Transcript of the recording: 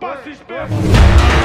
Passes é. esperto! É.